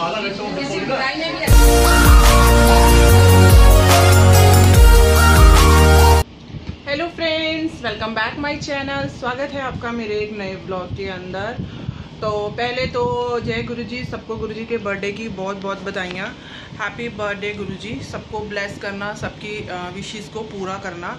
Hello friends welcome back my channel स्वागत है आपका मेरे एक नए ब्लॉग के अंदर। तो पहले तो जय गुरुजी सबको गुरुजी के बर्थडे की बहुत बहुत बधाइयाँ। हैप्पी बर्थडे गुरुजी सबको ब्लेस करना सबकी विशेष को पूरा करना।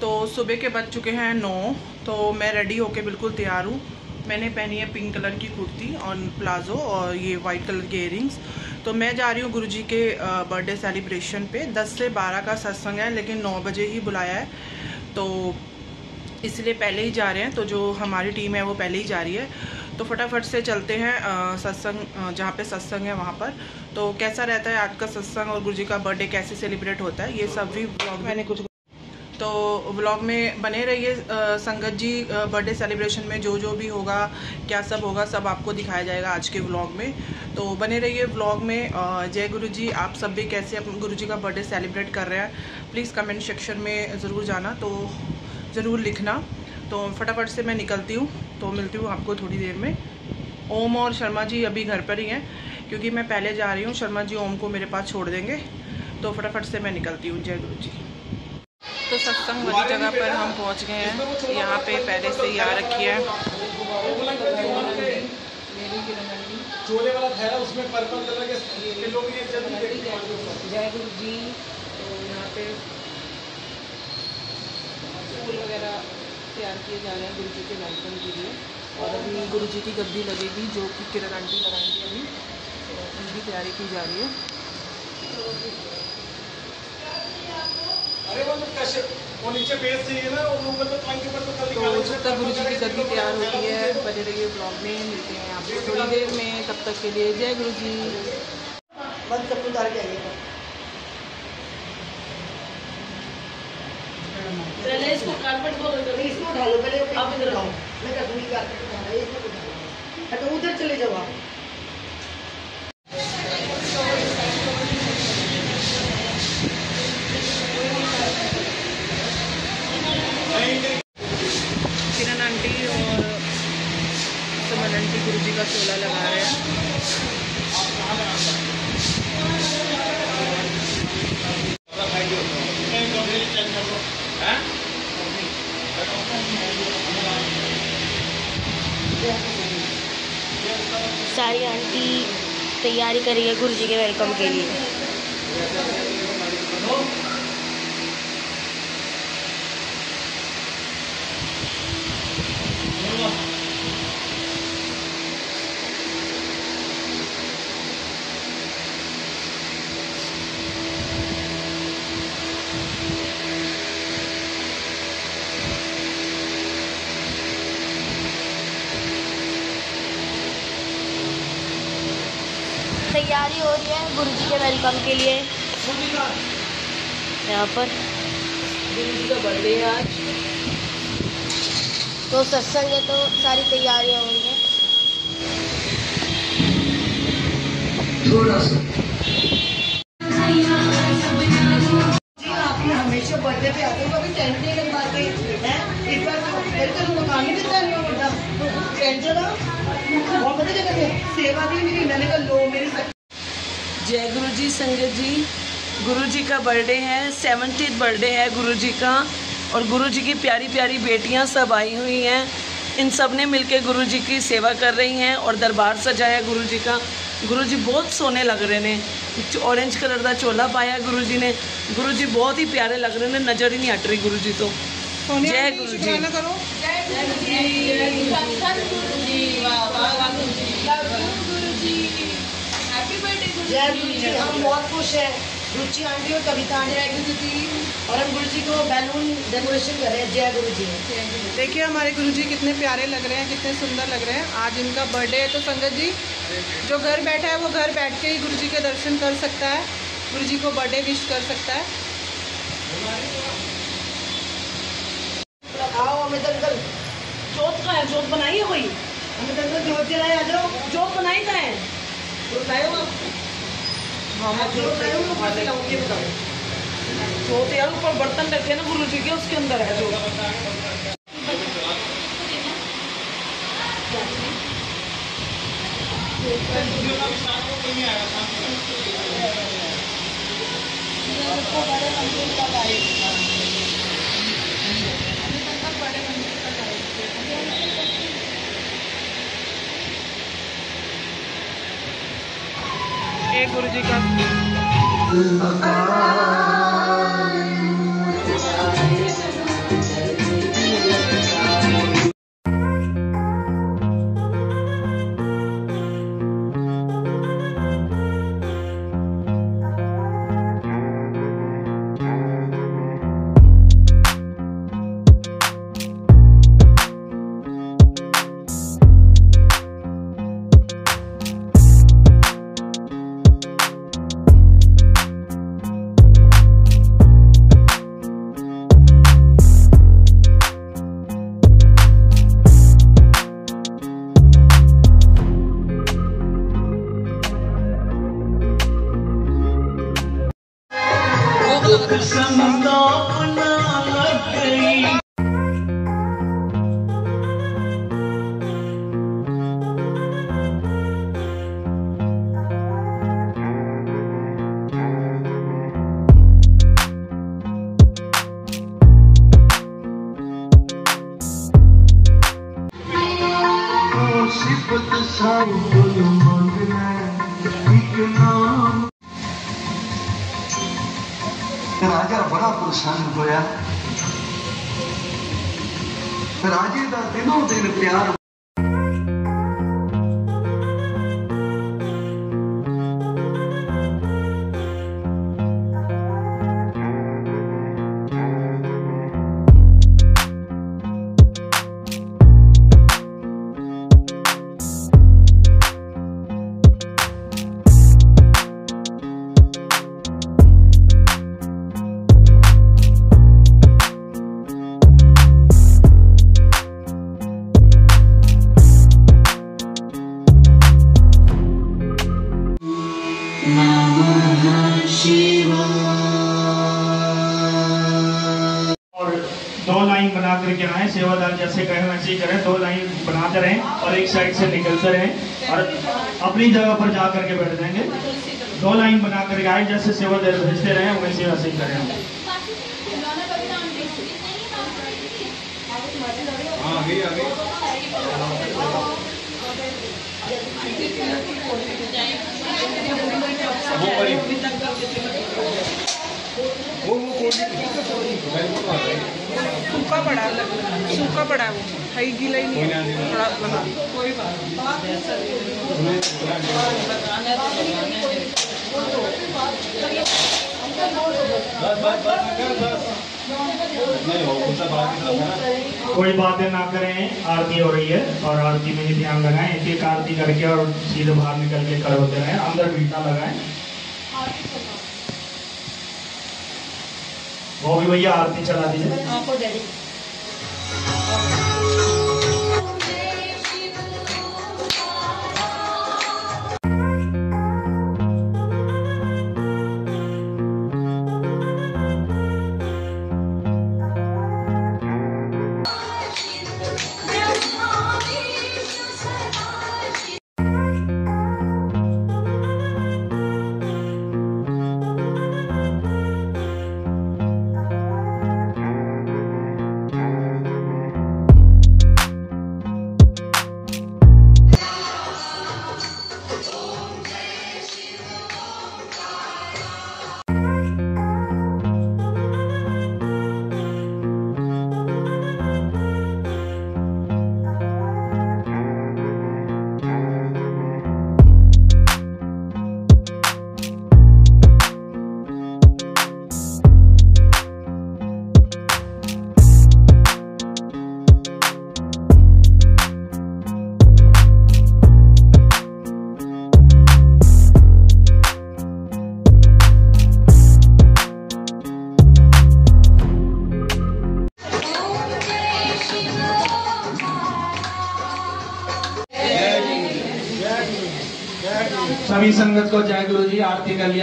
तो सुबह के बज चुके हैं नौ तो मैं रेडी होके बिल्कुल तैयार हूँ। मैंने पहनी है पिंक कलर की कुर्ती और प्लाज़ो और ये वाइट कलर के इयरिंग्स तो मैं जा रही हूँ गुरुजी के बर्थडे सेलिब्रेशन पे। 10 से 12 का सत्संग है, लेकिन 9 बजे ही बुलाया है। तो इसलिए पहले ही जा रहे हैं। तो जो हमारी टीम है, वो पहले ही जा रही है। तो फटाफट से चलते हैं सत्संग जहाँ पे सत्संग है वहाँ पर। तो कैसा रहता है आज का सत्संग और गुरुजी का बर्थडे कैसे सेलिब्रेट होता है, ये सब भी मैंने कुछ तो व्लॉग में बने रहिए संगत जी बर्थडे सेलिब्रेशन में जो जो भी होगा, क्या सब होगा, सब आपको दिखाया जाएगा आज के व्लॉग में। तो बने रहिए व्लॉग में जय गुरु जी, आप सब भी कैसे गुरु जी का बर्थडे सेलिब्रेट कर रहे हैं प्लीज़ कमेंट सेक्शन में ज़रूर जाना तो ज़रूर लिखना। तो फटाफट से मैं निकलती हूँ तो मिलती हूँ आपको थोड़ी देर में। ओम और शर्मा जी अभी घर पर ही हैं, क्योंकि मैं पहले जा रही हूँ, शर्मा जी ओम को मेरे पास छोड़ देंगे। तो फटाफट से मैं निकलती हूँ, जय गुरु जी। तो सत्संग वाली जगह पर हम पहुँच गए हैं। यहाँ पे पहले से ही आ रखी है। वाला उसमें पर्पल कलर के जय गुरु जी तो यहाँ पे फूल वगैरह तैयार किए जा रहे हैं गुरु जी के वेलकम के लिए। और अभी गुरु जी की गद्दी लगेगी, जो कि किरण आंटी लगाएँगी अभी। उनकी तैयारी की जा रही है। अरे वो तो कैसे वो नीचे बेस चाहिए ना वो ऊपर तो टंकी पर तो कल तो जब गुरु जी की गद्दी तैयार होती है बने रहिए ब्लॉग में मिलते हैं आपको थोड़ी देर में तब तक के लिए जय गुरु जी बंद कपूर डाल के आइएगा पहले इसको कारपेट को इसको ढालो पहले आप इधर आओ। मैं कर कारपेट उठाना इसको तो उधर चले जाओ आप। वेलकम के लिए तैयारी हो रही है गुरु जी के वेलकम के लिए। यहाँ पर। गुरु जी का बर्थडे है आज। तो सत्संग है तो सारी तैयारियाँ हो रही हैं हमेशा बर्थडे पे आते हो कभी टेंट नहीं लगवाते हैं? इस बार तो मेरे को तो मकान देता नहीं होता टेंट जला और पता क्या कहते सेवा दी मेरी मैंने कहा लो मेरी जय गुरु जी संगत जी। गुरु जी का बर्थडे है सेवनटी बर्थडे है गुरु जी का। और गुरु जी की प्यारी प्यारी बेटियाँ सब आई हुई हैं। इन सबने मिलकर गुरु जी की सेवा कर रही हैं और दरबार सजाया गुरु जी का। गुरु जी बहुत सोने लग रहे ने। ऑरेंज कलर का चोला पाया गुरु जी ने। गुरु जी बहुत ही प्यारे लग रहे ने नज़र ही नहीं हट रही गुरु जी तो जय गुरु जी करो। जय गुरु जी हम बहुत खुश हैं। रुचि आंटी और कविता आंटी थी और हम गुरु जी को बैलून डेकोरेशन कर रहे हैं। जय गुरु जी देखिए हमारे गुरु जी कितने प्यारे लग रहे हैं कितने सुंदर लग रहे हैं। आज इनका बर्थडे है तो संगत जी जो घर बैठा है वो घर बैठ के ही गुरु जी के दर्शन कर सकता है। गुरु जी को बर्थडे विश कर सकता है। आओ अमित अंकल जोत का है जोत बनाई है कोई? अमित अंकल जोत जलाए आ जाओ। जोत बनाई का है? जोत लाए हो आप? हाँ लाऊं ये बताओ। जोत यार, ऊपर बर्तन रखे ना, गुरु जी के, उसके अंदर है जोत एक गुरु जी का संग न जा करके बैठ जाएँगे। दो लाइन बना करके आए, जैसे सेवा दे भेजते रहे वैसे वैसे ही करें हाँ पड़ी वो वो सूखा पड़ा सूखा पड़ा वो। हाई गीला ही नहीं थोड़ा ना कोई बातें ना करें, आरती हो रही है, और आरती में ही ध्यान लगाएँ एक एक आरती करके और सीधे बाहर निकल के खड़े होते रहें, अंदर भीड़ ना लगाएँ। वो भी भैया आरती चला दीजिए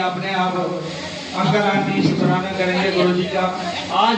आपने आप अंकल आंटी शुक्राना करेंगे गुरु जी का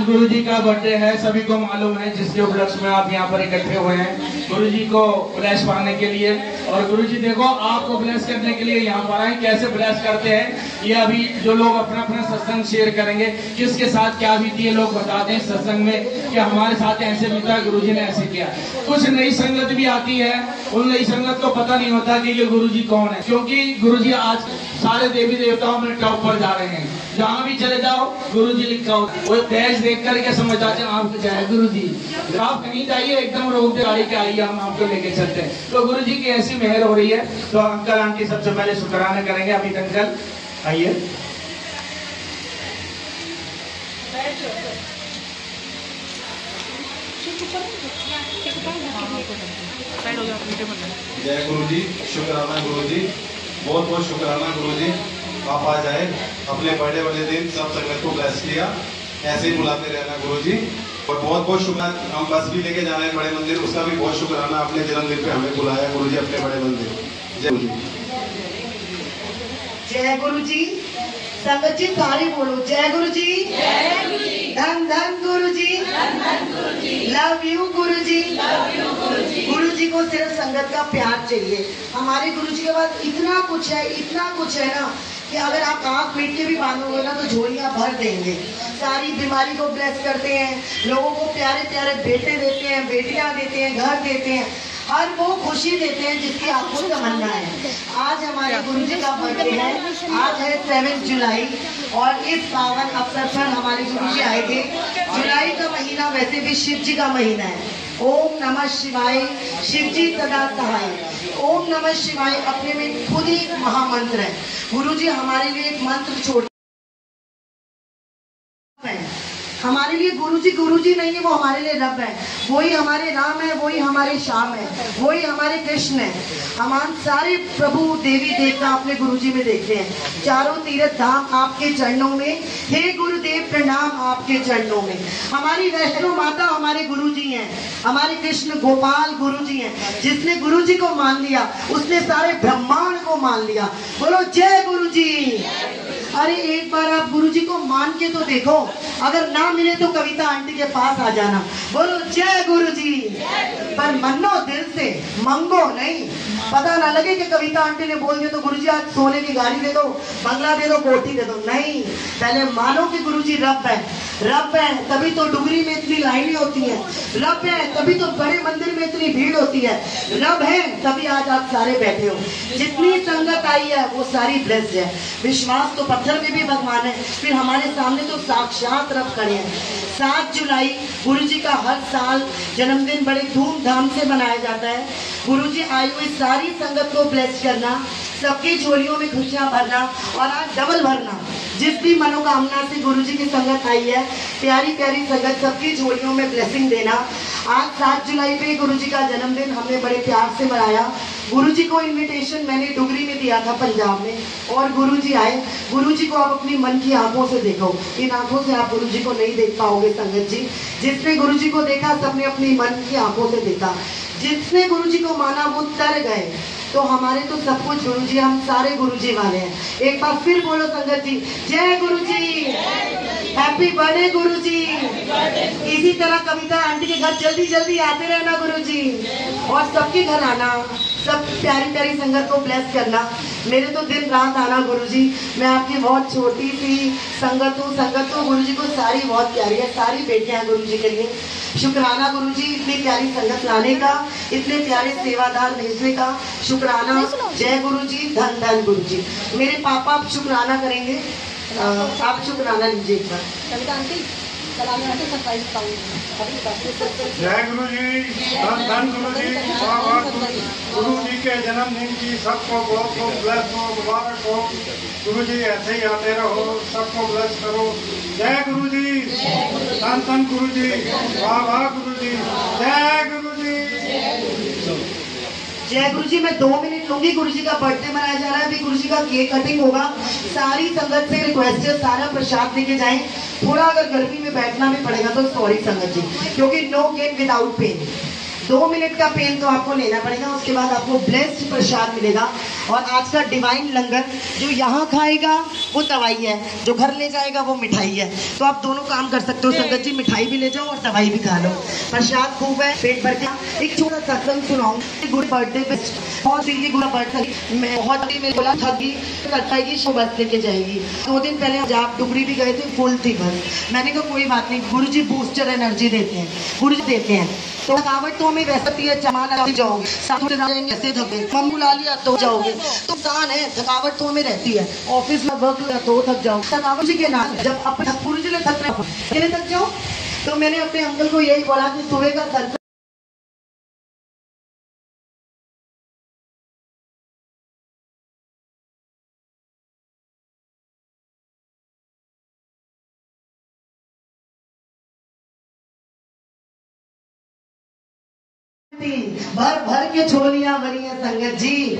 गुरु जी का बर्थडे है, सभी को मालूम है जिसके उपलक्ष्य में आप यहाँ पर इकट्ठे हुए हैं। गुरु जी को ब्लेस पाने के लिए। और गुरु जी देखो, आपको ब्लेस करने के लिए यहाँ पर आए। कैसे ब्लेस करते हैं? ये अभी जो लोग अपना अपना सत्संग शेयर करेंगे, किसके साथ क्या बीती है लोग बताते हैं सत्संग में कि हमारे साथ ऐसे बीता गुरु जी ने ऐसे किया कुछ नई संगत भी आती है। उन नई संगत को पता नहीं होता कि ये गुरु जी कौन है। क्योंकि गुरु जी आज सारे देवी देवताओं में टॉप पर जा रहे हैं। जहाँ भी चले जाओ गुरु जी लिखा हो। वो बैच देख करके समझ आते हैं आपके जय गुरु जी आप कहीं जाइए, एकदम रोक गाड़ी के आइए, हम आपको लेके चलते हैं। तो गुरु जी की ऐसी मेहर हो रही है। तो अंकल आंटी सबसे पहले शुक्राना करेंगे। अमित अंकल, आइए। जय गुरु जी शुक्राना गुरु जी बहुत बहुत शुक्राना गुरु जी आप आ जाए। अपने बर्थडे वाले दिन सब संगत को ब्लेस किया। ऐसे ही बुलाते रहना गुरु जी और बहुत बहुत शुक्राना हम बस भी लेके जाना है बड़े मंदिर उसका भी बहुत शुक्राना अपने जन्मदिन पे हमें बुलाया गुरु जी अपने बड़े मंदिर। जय गुरु जी जय गुरु जी संगत जी सारी बोलो। जय गुरु जी धन धन गुरु जी लव यू गुरु जी गुरु जी को सिर्फ़ संगत का प्यार चाहिए। हमारे गुरु जी के पास इतना कुछ है इतना कुछ है ना। कि अगर आप आँख मीट के भी बांधोगे ना तो झोलियाँ भर देंगे। सारी बीमारी को ब्लेस करते हैं, लोगों को प्यारे प्यारे बेटे देते हैं, बेटियाँ देते हैं, घर देते हैं, हर वो खुशी देते हैं जिसकी आपको तमन्ना है। आज हमारे गुरु जी का बर्थडे है, आज है सेवन जुलाई, और इस पावन अवसर पर हमारे गुरु जी आए थे। जुलाई का महीना वैसे भी शिव जी का महीना है। ओम नमः शिवाय, शिव जी सदा सहाय ओम नमः शिवाय अपने में खुद ही एक महामंत्र है। गुरु जी हमारे लिए एक मंत्र छोड़ हमारे लिए गुरु जी गुरु जी नहीं है, वो हमारे लिए रब है। वही हमारे राम है, वही हमारे श्याम है, वही हमारे कृष्ण है। हम सारे प्रभु देवी देवता अपने गुरु जी में देखते हैं। चारों तीर्थ धाम आपके चरणों में। हे गुरुदेव, प्रणाम आपके चरणों में। हमारी वैष्णो माता हमारे गुरु जी हैं। हमारे कृष्ण गोपाल गुरु जी हैं। जिसने गुरु जी को मान लिया, उसने सारे ब्रह्मांड को मान लिया। बोलो, जय गुरु जी अरे एक बार आप गुरु जी को मान के तो देखो। अगर ना मिले तो कविता आंटी के पास आ जाना। बोलो, जय गुरु जी पर मनो दिल से मंगो नहीं। पता ना लगे कि कविता आंटी ने बोल दिया तो गुरु जी आज सोने की गाड़ी दे दो, बंगला दे दो, कोठी दे दो। नहीं, पहले मानो कि गुरु जी रब है। रब है, तभी तो डुगरी में इतनी लाइनें होती है। रब है, तभी तो बड़े मंदिर में इतनी भीड़ होती है। रब है, तभी आज आप सारे बैठे हो। जितनी संगत आई है, वो सारी ब्लेस्ड है। विश्वास तो पत्थर में भी भगवान है। फिर हमारे सामने तो साक्षात रब खड़े हैं। सात जुलाई गुरु जी का हर साल जन्मदिन बड़े धूमधाम से मनाया जाता है। गुरु जी आई हुई सारी संगत को ब्लेस करना, सबकी झोलियों में खुशियाँ भरना और आज डबल भरना। जिस भी मनोकामना से गुरु जी की संगत आई है, प्यारी प्यारी संगत सबकी झोलियों में ब्लेसिंग देना। आज सात जुलाई पे गुरु जी का जन्मदिन हमने बड़े प्यार से मनाया। गुरु जी को इनविटेशन मैंने डुगरी में दिया था पंजाब में। और गुरु जी आए। गुरु जी को आप अपनी मन की आँखों से देखो। इन आँखों से आप गुरु जी को नहीं देख पाओगे संगत जी। जिसने गुरु जी को देखा, सबने अपनी मन की आँखों से देखा। जिसने गुरु जी को माना वो तर गए। तो हमारे तो सब कुछ गुरु जी हम सारे गुरु जी वाले हैं। एक बार फिर बोलो संगत जी जय गुरु जी हैप्पी बर्थडे गुरु जी इसी तरह कविता आंटी के घर जल्दी जल्दी आते रहना गुरु जी और सबके घर आना। सब प्यारी प्यारी संगत को ब्लेस करना। मेरे तो दिन रात आना गुरु जी मैं आपकी बहुत छोटी सी संगत हूँ संगत तो गुरु को सारी बहुत प्यारी है सारी बेटियाँ हैं गुरु जी के लिए। शुक्राना गुरु जी इतनी प्यारी संगत लाने का इतने प्यारे सेवादार भेजने का शुक्राना। जय गुरु जी धन धन गुरु जी मेरे पापा आप शुक्राना करेंगे। आप शुक्राना लीजिए एक बार। जय गुरु जी धन धन गुरु जी वाह गुरु जी के जन्मदिन की सबको बहुत बहुत ब्लेस हो, मुबारक हो। गुरु जी ऐसे ही आते रहो, सबको ब्लेस करो। जय गुरु जी धन धन गुरु जी वाह वाह गुरु जी जय गुरु जी जय गुरु जी मैं दो मिनट लूँगी। गुरु जी का बर्थडे मनाया जा रहा है। अभी गुरु जी का केक कटिंग होगा। सारी संगत से रिक्वेस्ट है, सारा प्रसाद लेके जाए। थोड़ा अगर गर्मी में बैठना भी पड़ेगा तो सॉरी संगत जी, क्योंकि नो गेट विदाउट पेन दो मिनट का पेन तो आपको लेना पड़ेगा, उसके बाद आपको ब्लेस्ड प्रसाद मिलेगा। और आज का डिवाइन लंगर जो यहाँ खाएगा वो दवाई है। जो घर ले जाएगा वो मिठाई है। तो आप दोनों काम कर सकते हो। संगत जी मिठाई भी ले जाओ और दवाई भी खा लो। प्रसाद खूब है पेट भर के। एक छोटा सत्संग सुनाऊँ। गुड बर्थडे पे बहुत ही गुड बर्थडे मैं बहुत ही मेरे बोला ठगी कटाएगी शो बस लेके जाएगी। दो दिन पहले हम जाप डुबरी भी गए थे फुल थी बस। मैंने कहा कोई बात नहीं गुरु जी बूस्टर एनर्जी देते हैं। गुरु जी देते हैं। तो थकावट तो हमें वैसे भी है चमान जाओगे। साथ जाएँगे ऐसे थके। मम बुला लिया तो जाओगे। तो इंसान है, थकावट तो हमें रहती है। ऑफ़िस में वर्क तो थक जाओ। थकावट जी के नाम, जब अपने गुरु जी ने थक रहे थक जाओ? तो मैंने अपने अंकल को यही बोला कि सुबह का सर्कल भर भर के छोलियाँ भरी है, संगत जी।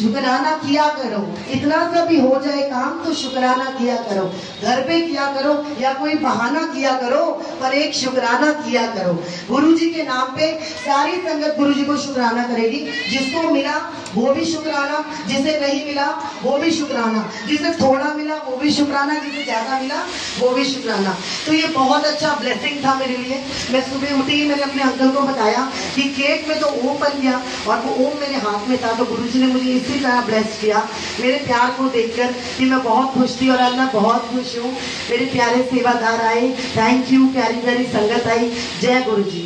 शुक्राना किया करो। इतना सा भी हो जाए काम तो शुक्राना किया करो। घर पे किया करो, या कोई बहाना किया करो, पर एक शुक्राना किया करो। गुरु जी के नाम पे सारी संगत गुरु जी को शुक्राना करेगी। जिसको मिला, वो भी शुक्राना। जिसे नहीं मिला, वो भी शुक्राना। जिसे थोड़ा मिला, वो भी शुक्राना। जिसे ज़्यादा मिला, वो भी शुक्राना। तो ये बहुत अच्छा ब्लेसिंग था मेरे लिए। मैं सुबह उठी ही मैंने अपने अंकल को बताया कि केक में तो ओम बन गया और वो ओम मेरे हाथ में था। तो गुरु जी ने मुझे इसी तरह ब्लेस किया। मेरे प्यार को देखकर कि मैं बहुत खुश थी और आज मैं बहुत खुश हूँ। मेरे प्यारे सेवादार आए। थैंक यू प्यारी प्यारी संगत आई। जय गुरु जी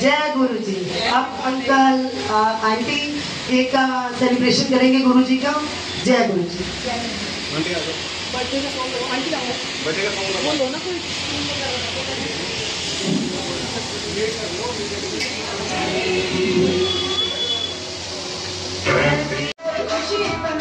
जय गुरु जी अब अंकल आंटी एक सेलिब्रेशन करेंगे गुरु जी का। जय गुरु जी strength.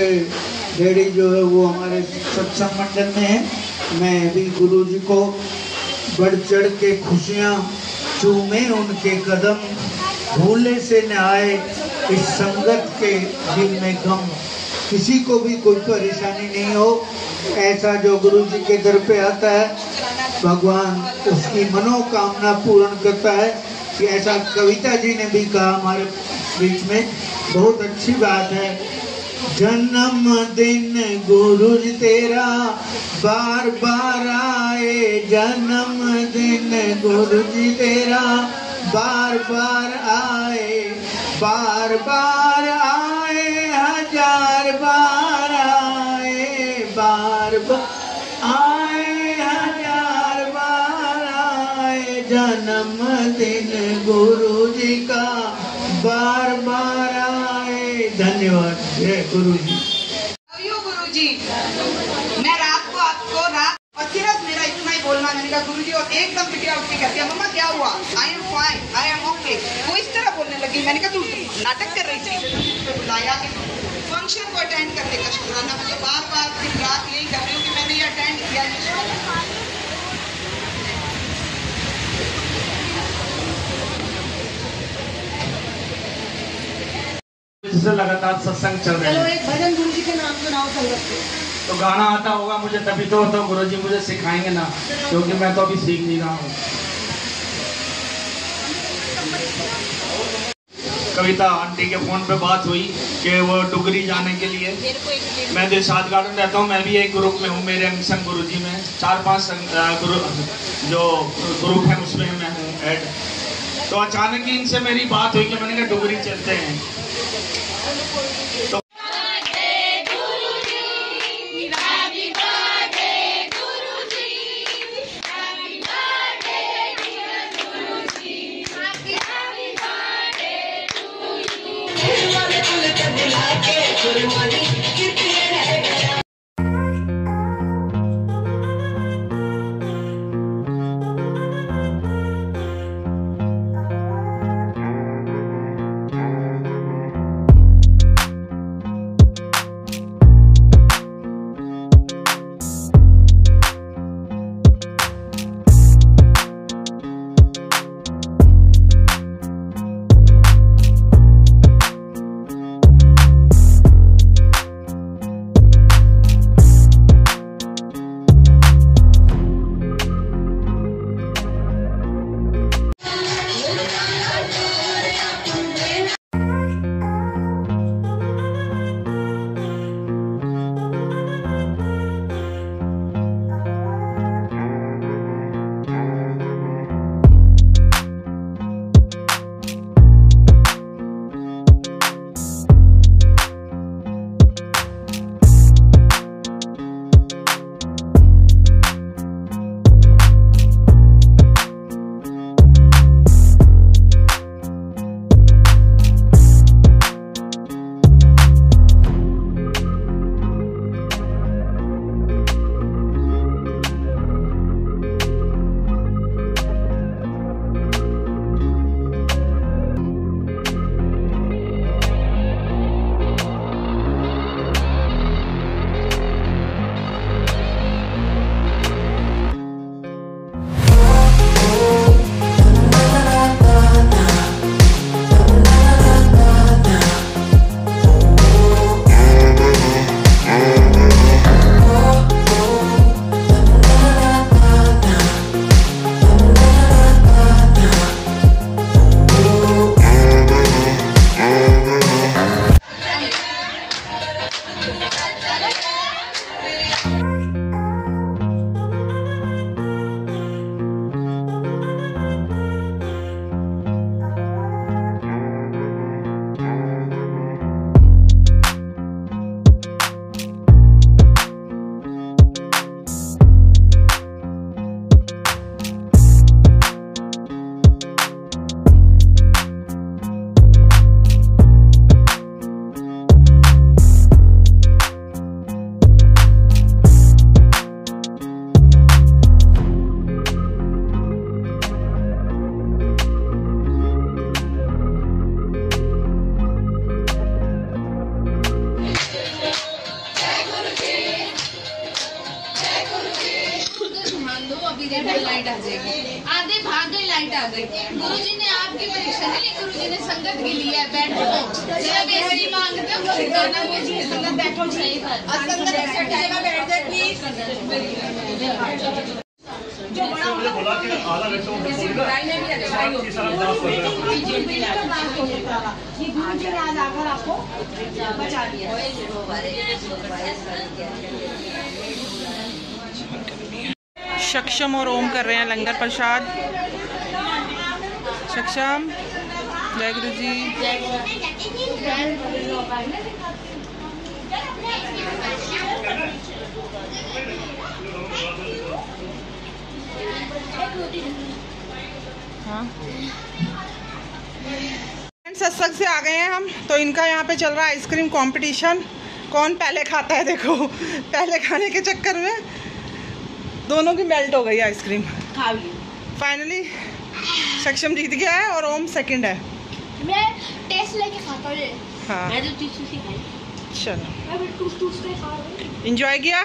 हमारे उनके जो है वो हमारे सत्संग मंडल में है। मैं भी गुरु जी को बढ़ चढ़ के खुशियाँ चूमे, उनके कदम भूले से न आए इस संगत के दिल में गम। किसी को भी कोई परेशानी नहीं हो, ऐसा जो गुरु जी के दर पे आता है, भगवान उसकी मनोकामना पूर्ण करता है कि ऐसा कविता जी ने भी कहा हमारे बीच में। बहुत अच्छी बात है। जन्म दिन गुरु जी तेरा, बार बार आए। जन्म दिन गुरु जी तेरा, बार बार आए। बार बार आए, हज़ार बार आए। बार बार आए, हज़ार बार आए। जन्म दिन गुरु जी का, बार बार धन्यवाद। जय गुरु जी गुरु जी मैं रात को आपको रात और सिर्फ़ मेरा इतना ही बोलना, मैंने कहा गुरु जी और एकदम बिटिया उठ के कहती है, मम्मा, क्या हुआ? I am fine I am okay वो इस तरह बोलने लगी। मैंने कहा, तू नाटक कर रही थी? बुलाया फ़ंक्शन को अटेंड करने का शुक्राना मुझे बार बार दिन रात यही कर रही हूँ कि मैंने ये अटेंड किया जिससे लगातार सत्संग चल रहे हैं। एक भजन गुरु जी के नाम सुनाओ संगत को तो गाना आता होगा मुझे तभी तो तो गुरु जी मुझे सिखाएँगे ना क्योंकि मैं तो अभी सीख नहीं रहा हूँ। कविता आंटी के फ़ोन पे बात हुई कि वो डुगरी जाने के लिए। मैं दिलशाद गार्डन रहता हूँ मैं भी एक ग्रुप में हूँ मेरे मिशन गुरु जी में। चार पाँच संग- गुरु जो ग्रुप है उसमें मैं हूँ ऐड तो अचानक ही इनसे मेरी बात हुई कि मैंने कहा डुगरी चलते हैं। तो सक्षम और ओम कर रहे हैं लंगर प्रसाद। सक्षम जय गुरु जी हाँ सत्संग से आ गए हैं हम तो इनका यहाँ पे चल रहा है आइसक्रीम कंपटीशन कौन पहले खाता है, देखो। पहले खाने के चक्कर में। दोनों की मेल्ट हो गई आइसक्रीम। फाइनली सक्षम जीत गया है और ओम सेकंड है। मैं टेस्ट लेके खाता हूँ हाँ। मैं तो चलो। हूँ। इंजॉय किया?